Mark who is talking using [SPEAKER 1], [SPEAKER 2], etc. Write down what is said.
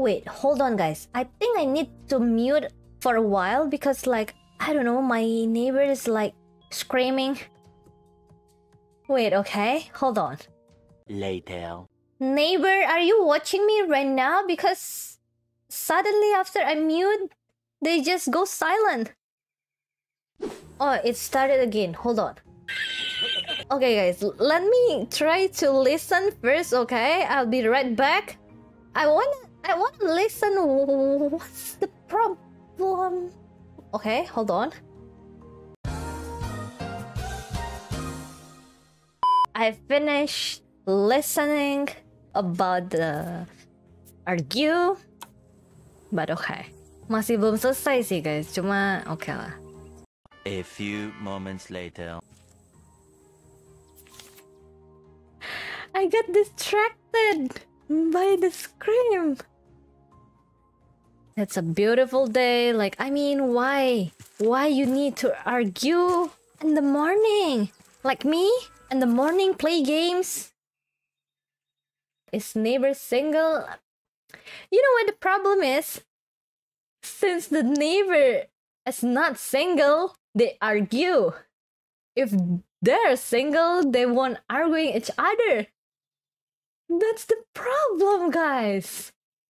[SPEAKER 1] Wait, hold on, guys. I think I need to mute for a while because, like, I don't know, my neighbor is like screaming. Wait, okay, hold on.
[SPEAKER 2] Later.
[SPEAKER 1] Neighbor, are you watching me right now? Because suddenly after I mute, they just go silent. Oh, it started again. Hold on. Okay, guys, let me try to listen first, okay? I'll be right back. I want I want to listen. What's the problem? Okay, hold on. I finished listening about the argue, but okay. Masih belum selesai sih guys, cuma oke okay lah.
[SPEAKER 2] A few moments later.
[SPEAKER 1] I got distracted by the scream. It's a beautiful day. Like, I mean, why? Why you need to argue in the morning? Like me? In the morning play games? Is neighbor single? You know what the problem is? Since the neighbor is not single, they argue. If they're single, they won't arguing each other. That's the problem, guys.